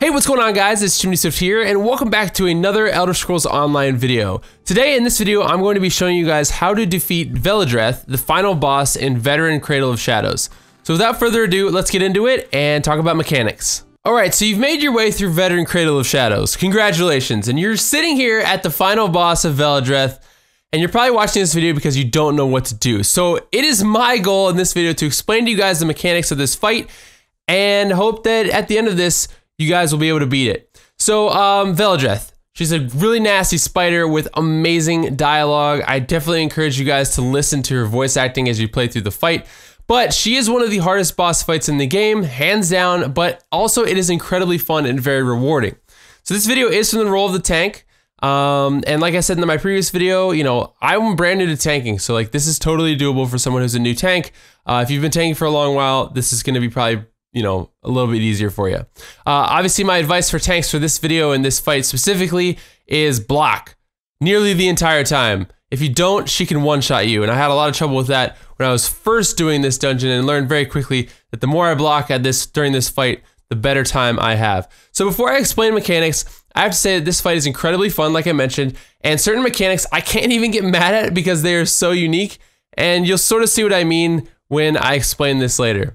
Hey, what's going on guys? It's Chimney Swift here, and welcome back to another Elder Scrolls Online video. Today in this video, I'm going to be showing you guys how to defeat Velidreth, the final boss in Veteran Cradle of Shadows. So without further ado, let's get into it and talk about mechanics. Alright, so you've made your way through Veteran Cradle of Shadows. Congratulations, and you're sitting here at the final boss of Velidreth, and you're probably watching this video because you don't know what to do. So it is my goal in this video to explain to you guys the mechanics of this fight, and hope that at the end of this, you guys will be able to beat it. So, um. She's a really nasty spider with amazing dialogue. I definitely encourage you guys to listen to her voice acting as you play through the fight. But she is one of the hardest boss fights in the game, hands down, but also it is incredibly fun and very rewarding. So this video is from the role of the tank. Um, and like I said in my previous video, you know, I'm brand new to tanking, so like this is totally doable for someone who's a new tank. Uh, if you've been tanking for a long while, this is going to be probably you know, a little bit easier for you. Uh, obviously, my advice for tanks for this video and this fight specifically is block nearly the entire time. If you don't, she can one-shot you, and I had a lot of trouble with that when I was first doing this dungeon and learned very quickly that the more I block at this during this fight, the better time I have. So before I explain mechanics, I have to say that this fight is incredibly fun, like I mentioned, and certain mechanics I can't even get mad at because they are so unique, and you'll sort of see what I mean when I explain this later.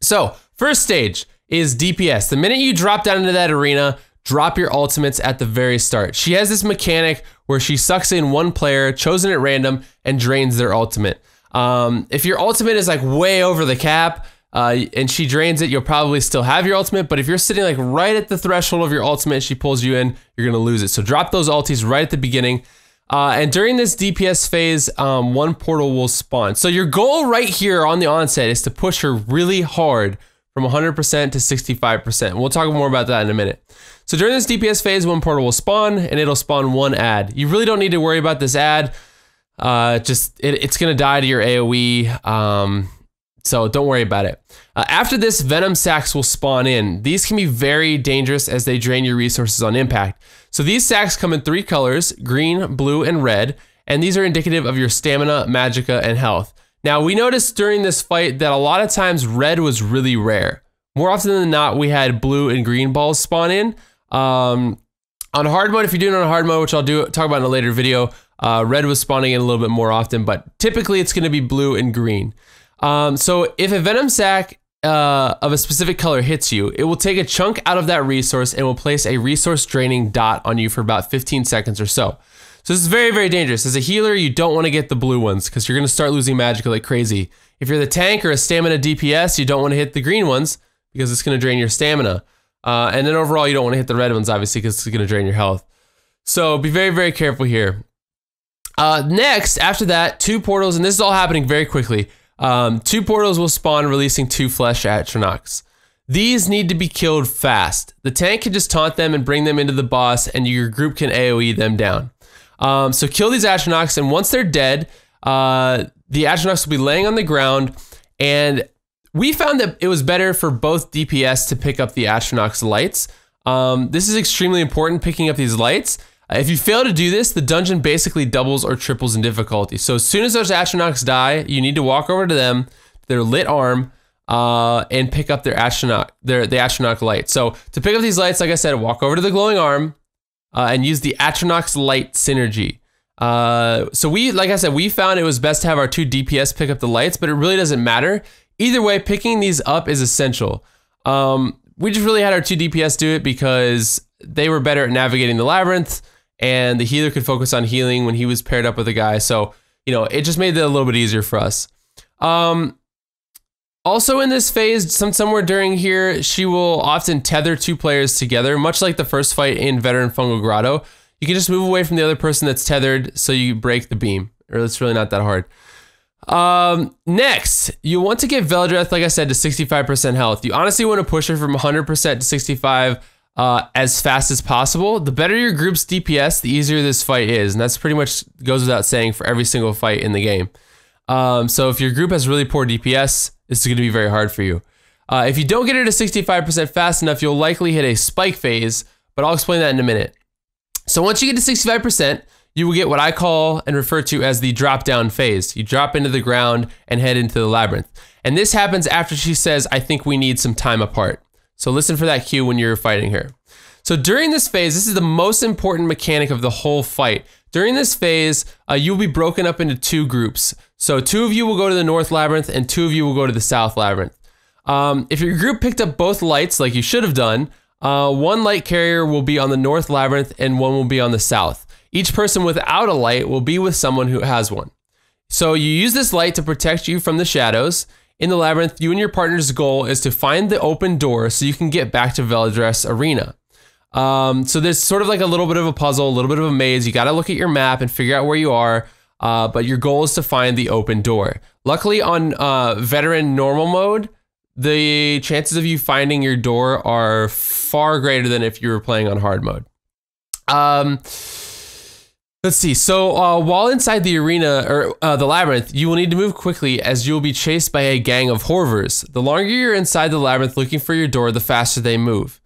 So, First stage is DPS. The minute you drop down into that arena, drop your ultimates at the very start. She has this mechanic where she sucks in one player, chosen at random, and drains their ultimate. Um, if your ultimate is like way over the cap, uh, and she drains it, you'll probably still have your ultimate. But if you're sitting like right at the threshold of your ultimate, she pulls you in, you're gonna lose it. So drop those ultis right at the beginning. Uh, and during this DPS phase, um, one portal will spawn. So your goal right here on the onset is to push her really hard from 100% to 65%. We'll talk more about that in a minute. So during this DPS phase, one portal will spawn and it'll spawn one ad. You really don't need to worry about this ad. Uh, just it, it's gonna die to your AOE. Um, so don't worry about it. Uh, after this, Venom Sacs will spawn in. These can be very dangerous as they drain your resources on impact. So these sacs come in three colors, green, blue, and red, and these are indicative of your stamina, magicka, and health. Now, we noticed during this fight that a lot of times red was really rare. More often than not, we had blue and green balls spawn in. Um, on hard mode, if you're doing it on hard mode, which I'll do talk about in a later video, uh, red was spawning in a little bit more often, but typically it's going to be blue and green. Um, so if a Venom Sac uh, of a specific color hits you, it will take a chunk out of that resource and will place a resource draining dot on you for about 15 seconds or so. So this is very, very dangerous. As a healer, you don't want to get the blue ones because you're going to start losing magic like crazy. If you're the tank or a stamina DPS, you don't want to hit the green ones because it's going to drain your stamina. Uh, and then overall, you don't want to hit the red ones, obviously, because it's going to drain your health. So be very, very careful here. Uh, next, after that, two portals, and this is all happening very quickly. Um, two portals will spawn, releasing two flesh Atronachs. These need to be killed fast. The tank can just taunt them and bring them into the boss, and your group can AoE them down. Um, so kill these Atronachs, and once they're dead, uh, the Atronachs will be laying on the ground. And we found that it was better for both DPS to pick up the Atronachs lights. Um, this is extremely important, picking up these lights. Uh, if you fail to do this, the dungeon basically doubles or triples in difficulty. So as soon as those Atronachs die, you need to walk over to them, their lit arm, uh, and pick up their Atronach, their the Atronach light. So to pick up these lights, like I said, walk over to the glowing arm, uh, and use the Atronachs Light synergy. Uh, so we, like I said, we found it was best to have our two DPS pick up the lights, but it really doesn't matter. Either way, picking these up is essential. Um, we just really had our two DPS do it because they were better at navigating the labyrinth, and the healer could focus on healing when he was paired up with a guy. So you know, it just made it a little bit easier for us. Um, also in this phase, some somewhere during here, she will often tether two players together, much like the first fight in Veteran Fungal Grotto. You can just move away from the other person that's tethered so you break the beam. Or it's really not that hard. Um, next, you want to get Velidreth, like I said, to 65% health. You honestly want to push her from 100% to 65 uh, as fast as possible. The better your group's DPS, the easier this fight is. And that's pretty much goes without saying for every single fight in the game. Um, so if your group has really poor DPS, this is going to be very hard for you. Uh, if you don't get it to 65% fast enough, you'll likely hit a spike phase, but I'll explain that in a minute. So once you get to 65%, you will get what I call and refer to as the drop down phase. You drop into the ground and head into the labyrinth. And this happens after she says, I think we need some time apart. So listen for that cue when you're fighting her. So during this phase, this is the most important mechanic of the whole fight. During this phase, uh, you'll be broken up into two groups. So two of you will go to the North Labyrinth and two of you will go to the South Labyrinth. Um, if your group picked up both lights like you should have done, uh, one light carrier will be on the North Labyrinth and one will be on the South. Each person without a light will be with someone who has one. So you use this light to protect you from the shadows. In the labyrinth, you and your partner's goal is to find the open door so you can get back to Velidreth's Arena. Um, so there's sort of like a little bit of a puzzle, a little bit of a maze. You got to look at your map and figure out where you are. Uh, but your goal is to find the open door. Luckily, on uh, veteran normal mode, the chances of you finding your door are far greater than if you were playing on hard mode. Um, let's see. So uh, while inside the arena or uh, the labyrinth, you will need to move quickly as you will be chased by a gang of Hoarvors. The longer you're inside the labyrinth looking for your door, the faster they move.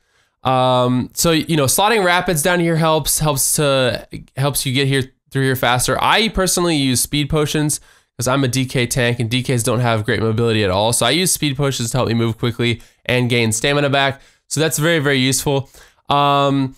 Um, so you know, slotting rapids down here helps helps to helps you get here through here faster. I personally use speed potions because I'm a DK tank and DKs don't have great mobility at all. So I use speed potions to help me move quickly and gain stamina back. So that's very very useful. Um,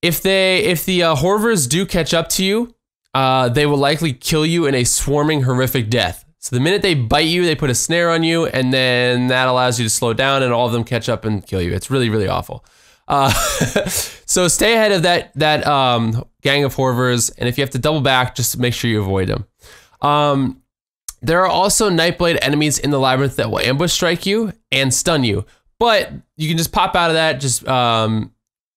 if they if the uh, Hoarvors do catch up to you, uh, they will likely kill you in a swarming horrific death. So the minute they bite you, they put a snare on you, and then that allows you to slow down, and all of them catch up and kill you. It's really really awful. Uh, so stay ahead of that that um, gang of Hoarvors, and if you have to double back, just make sure you avoid them. Um, there are also Nightblade enemies in the labyrinth that will ambush strike you and stun you, but you can just pop out of that, just um,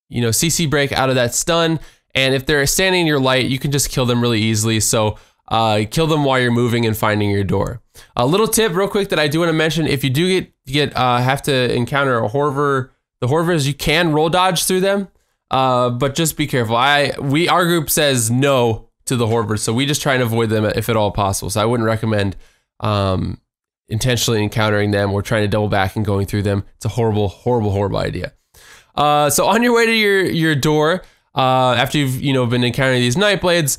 you know, CC break out of that stun, and if they're standing in your light, you can just kill them really easily. So uh, kill them while you're moving and finding your door. A little tip, real quick, that I do want to mention: if you do get get uh, have to encounter a Hoarvor the Hoarvors, you can roll dodge through them, uh, but just be careful. I we our group says no to the Hoarvors, so we just try and avoid them if at all possible. So I wouldn't recommend um, intentionally encountering them or trying to double back and going through them. It's a horrible, horrible, horrible idea. Uh, so on your way to your your door, uh, after you've you know been encountering these night blades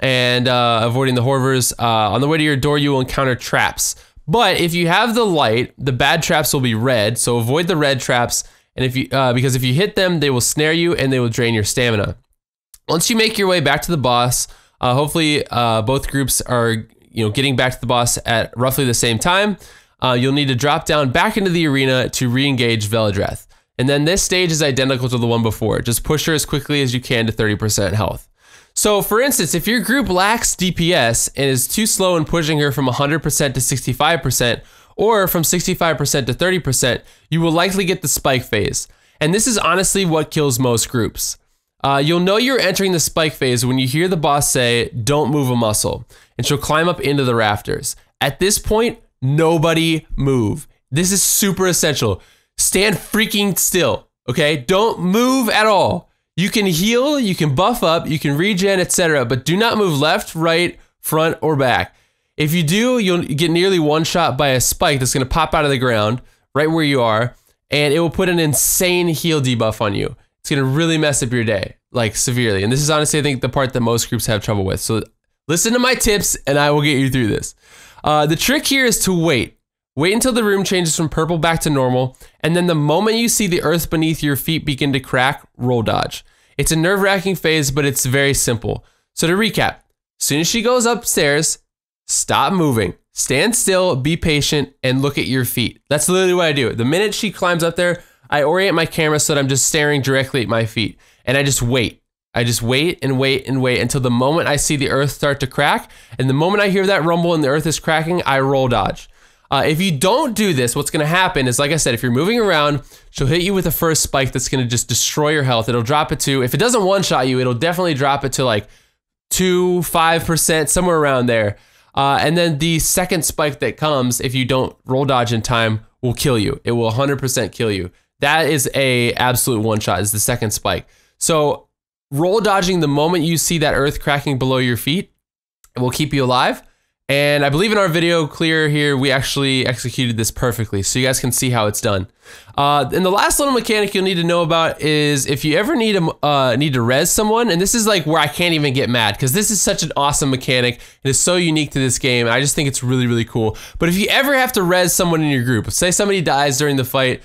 and uh, avoiding the Hoarvors, uh, on the way to your door you will encounter traps. But if you have the light, the bad traps will be red. So avoid the red traps and if you uh, because if you hit them, they will snare you and they will drain your stamina. Once you make your way back to the boss, uh, hopefully uh, both groups are you know getting back to the boss at roughly the same time. Uh, you'll need to drop down back into the arena to re-engage Velidreth. And then this stage is identical to the one before. Just push her as quickly as you can to 30% health. So for instance, if your group lacks DPS and is too slow in pushing her from 100% to 65%, or from 65% to 30%, you will likely get the spike phase. And this is honestly what kills most groups. Uh, you'll know you're entering the spike phase when you hear the boss say, Don't move a muscle, and she'll climb up into the rafters. At this point, nobody move. This is super essential. Stand freaking still, okay? Don't move at all. You can heal, you can buff up, you can regen, etc., but do not move left, right, front, or back. If you do, you'll get nearly one shot by a spike that's going to pop out of the ground right where you are, and it will put an insane heal debuff on you. It's going to really mess up your day, like severely. And this is honestly, I think, the part that most groups have trouble with. So listen to my tips, and I will get you through this. Uh, the trick here is to wait. Wait until the room changes from purple back to normal, and then the moment you see the earth beneath your feet begin to crack, roll dodge. It's a nerve wracking phase, but it's very simple. So to recap, as soon as she goes upstairs, stop moving, stand still, be patient, and look at your feet. That's literally what I do. The minute she climbs up there, I orient my camera so that I'm just staring directly at my feet. And I just wait. I just wait and wait and wait until the moment I see the earth start to crack. And the moment I hear that rumble and the earth is cracking, I roll dodge. Uh, if you don't do this, what's going to happen is, like I said, if you're moving around, she'll hit you with a first spike that's going to just destroy your health. It'll drop it to, if it doesn't one shot you, it'll definitely drop it to like 2, 5%, somewhere around there. Uh, and then the second spike that comes, if you don't roll dodge in time, will kill you. It will 100% kill you. That is a absolute one shot. Is the second spike. So roll dodging the moment you see that earth cracking below your feet, it will keep you alive. And I believe in our video clear here, we actually executed this perfectly. So you guys can see how it's done. Uh, and the last little mechanic you'll need to know about is if you ever need to, uh, need to res someone, and this is like where I can't even get mad because this is such an awesome mechanic. It is so unique to this game. I just think it's really, really cool. But if you ever have to res someone in your group, say somebody dies during the fight,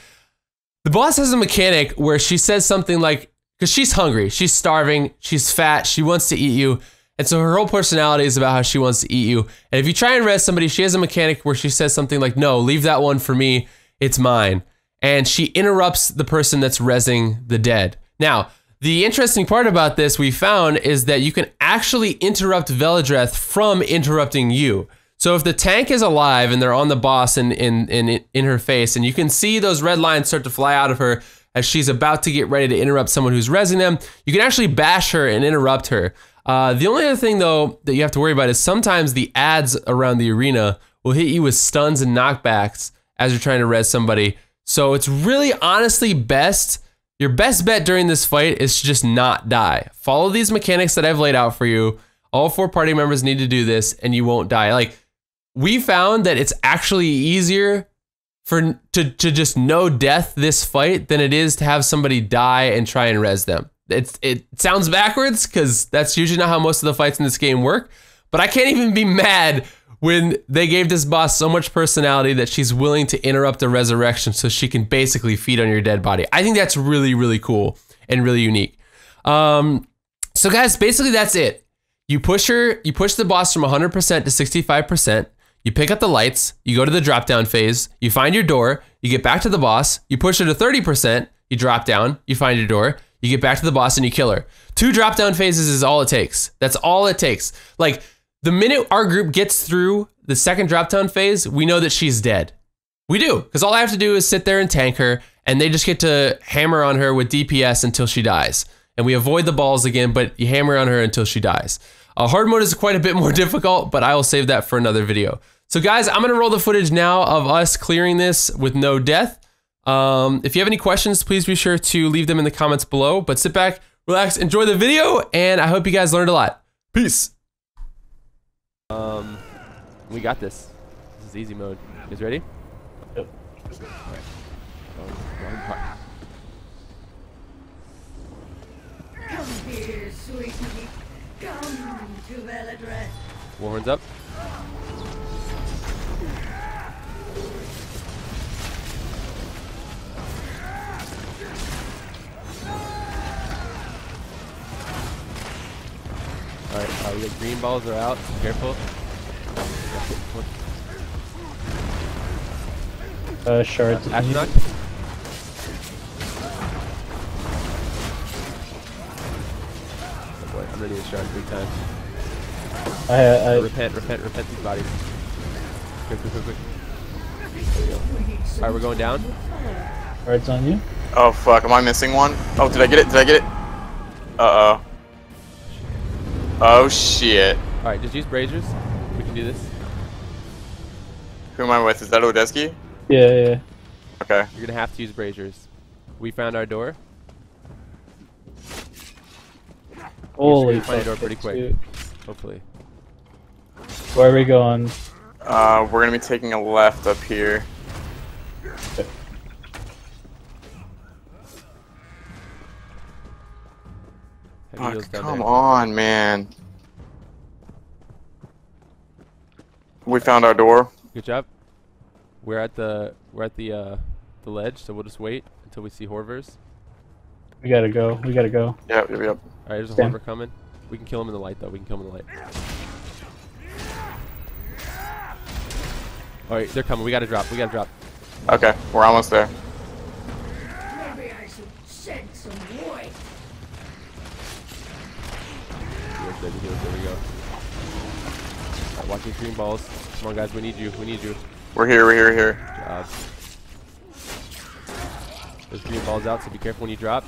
The boss has a mechanic where she says something like, because she's hungry, she's starving, she's fat, she wants to eat you. And so her whole personality is about how she wants to eat you. And if you try and res somebody, she has a mechanic where she says something like, no, leave that one for me, it's mine. And she interrupts the person that's resing the dead. Now, the interesting part about this we found is that you can actually interrupt Velidreth from interrupting you. So if the tank is alive and they're on the boss and in, in, in, in her face, and you can see those red lines start to fly out of her as she's about to get ready to interrupt someone who's resing them, you can actually bash her and interrupt her. Uh, the only other thing, though, that you have to worry about is sometimes the ads around the arena will hit you with stuns and knockbacks as you're trying to res somebody. So it's really honestly best your best bet during this fight is to just not die. Follow these mechanics that I've laid out for you. All four party members need to do this and you won't die. Like we found that it's actually easier for to to just know death this fight than it is to have somebody die and try and res them. It's it sounds backwards cuz that's usually not how most of the fights in this game work, but I can't even be mad when they gave this boss so much personality that she's willing to interrupt a resurrection so she can basically feed on your dead body. I think that's really, really cool and really unique. Um, so guys, basically that's it. You push her, you push the boss from 100% to 65%. You pick up the lights, you go to the drop down phase, you find your door, you get back to the boss, you push her to 30%, you drop down, you find your door, you get back to the boss and you kill her. Two drop down phases is all it takes. That's all it takes. Like the minute our group gets through the second drop down phase, we know that she's dead. We do, because all I have to do is sit there and tank her, and they just get to hammer on her with DPS until she dies. And we avoid the balls again, but you hammer on her until she dies. Uh, hard mode is quite a bit more difficult, but I will save that for another video. So guys, I'm gonna roll the footage now of us clearing this with no death. Um, if you have any questions, please be sure to leave them in the comments below. But sit back, relax, enjoy the video, and I hope you guys learned a lot. Peace. Um, we got this. This is easy mode. You guys ready? Yep. Come here, sweetie. Come to Velidreth. Warhorns up. Alright, uh, the green balls are out. Careful. Uh, shards. Astronaut. Oh boy, I'm ready to shard three times. I, I, repent, repent, repent these bodies. Quick, quick, quick, quick. Alright, we're going down. shards on you. Oh fuck, am I missing one? Oh, did I get it? Did I get it? Uh-oh. Oh shit. Alright, just use braziers. We can do this. Who am I with? Is that Odeski? Yeah, yeah. Okay. You're gonna have to use braziers. We found our door. Holy we Find a door pretty quick. cute. Hopefully. Where are we going? Uh, we're gonna be taking a left up here. Heavy Fuck, wheels down come there. on, man. We found our door. Good job. We're at the we're at the uh the ledge, so we'll just wait until we see Hoarvors. We gotta go. We gotta go. Yep, yep, yep. Alright, there's a Stand. Hoarvor coming. We can kill him in the light though, we can kill him in the light. Alright, they're coming. We gotta drop. We gotta drop. Okay, we're almost there. Maybe I should shed some white. Heals, baby, heals. There we go. Alright, watch these green balls. Come on, guys. We need you. We need you. We're here, we're here, we're here. Good job. There's green balls out, so be careful when you drop.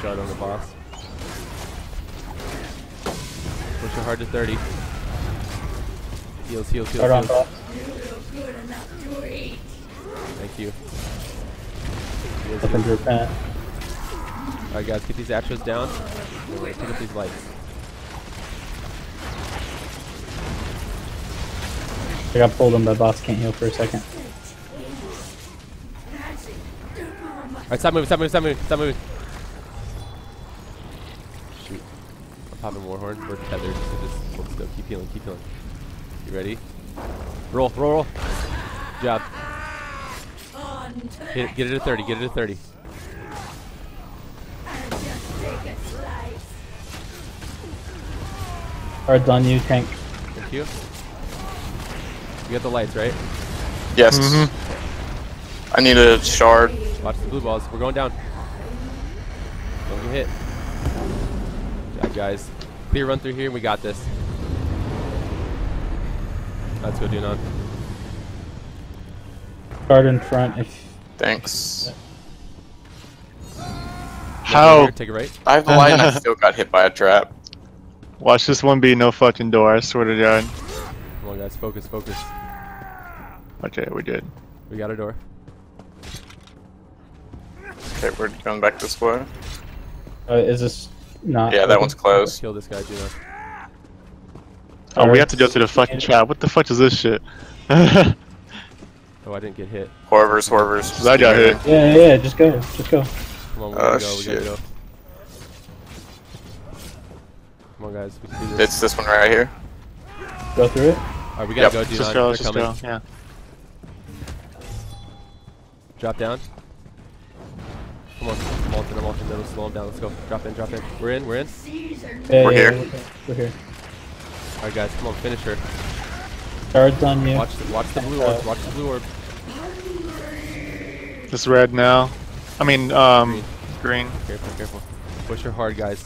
Shot on the boss. Push it hard to 30. Heals, heals, heals, Start on heals. top. You look good enough to eat. Thank you. Heals, Looking heals. to repent. Alright guys, get these astros down. We're gonna pick up these lights. I got pulled in by boss. Can't heal for a second. That's it. Don't move my Alright, stop moving, stop moving, stop moving, stop moving. Shoot. I'm popping Warhorn. We're tethered, so just hold still. Keep healing, keep healing. You ready? Roll, roll, roll. Good job. It, get it at 30. Get it at 30. Cards on you, tank. Thank you. You got the lights, right? Yes. Mm-hmm. I need a shard. Watch the blue balls. We're going down. Don't get hit. Good job, guys. Clear run through here. We got this. Let's go, Dunon. Card in front. If Thanks. How? Take it right. I have the light and I still got hit by a trap. Watch this one be no fucking door, I swear to god. Come on, guys. Focus, focus. Okay, we did. We got a door. Okay, we're going back this way. uh, is this not? Yeah, that one's closed. Kill this guy, Dunon. Oh, we have to go through the fucking trap. What the fuck is this shit? Oh, I didn't get hit. Hoarvors, Hoarvors. I got hit. Yeah, yeah, yeah. Just go. Just go. Come on, we Oh, gotta go. We shit. gotta go. Come on, guys. We can do this. It's this one right here. Go through it. Alright, we gotta Yep. go, Dunon. Just go, just coming. go. Yeah. Drop down. Come on, I'm ulting, I'm ulting, then we'll slow him down. Let's go. Drop in, drop in. We're in, we're in. Caesar. Yeah, We're yeah, here. yeah, We're here. Alright, guys, come on, finish her. Cards on you. Watch the, watch the blue orb, watch the blue orb. It's red now. I mean, um, green. Careful, careful. Push her hard, guys.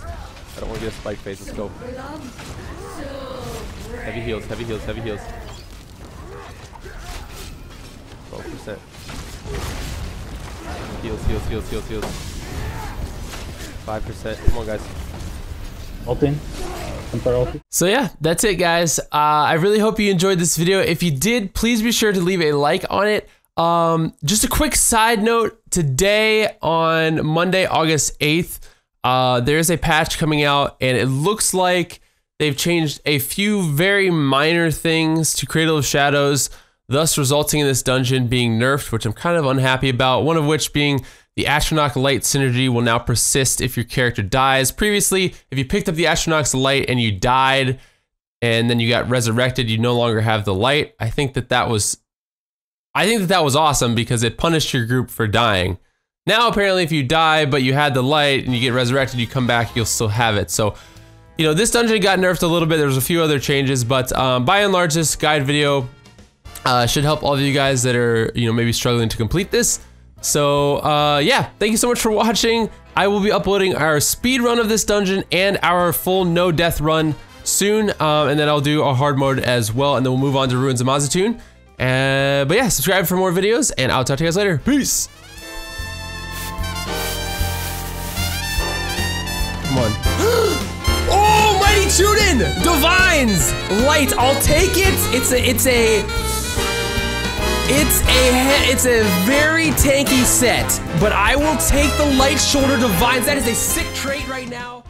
I don't want to get a spike face. Let's go. Heavy heals, heavy heals, heavy heals. 12%. Heals, heals, heals, heals, heals. 5%. Come on, guys. Ulting. Some part ulting. So yeah, that's it guys. Uh, I really hope you enjoyed this video. If you did, please be sure to leave a like on it. Um, just a quick side note, today on Monday, August 8th, uh, there's a patch coming out and it looks like they've changed a few very minor things to Cradle of Shadows, thus resulting in this dungeon being nerfed, which I'm kind of unhappy about. One of which being the Atronach Light synergy will now persist if your character dies. Previously, if you picked up the Atronach's Light and you died, and then you got resurrected, you no longer have the light. I think that that was, I think that that was awesome because it punished your group for dying. Now, apparently, if you die but you had the light and you get resurrected, you come back, you'll still have it. So, you know, this dungeon got nerfed a little bit. There was a few other changes, but um, by and large, this guide video uh, should help all of you guys that are, you know, maybe struggling to complete this. So, uh, yeah, thank you so much for watching. I will be uploading our speed run of this dungeon and our full no death run soon, um, and then I'll do a hard mode as well, and then we'll move on to Ruins of Mazzatun. Uh, but yeah, subscribe for more videos, and I'll talk to you guys later. Peace! Divines! Light, I'll take it! It's a, it's a, it's a it's a very tanky set, but I will take the light shoulder divines. That is a sick trait right now.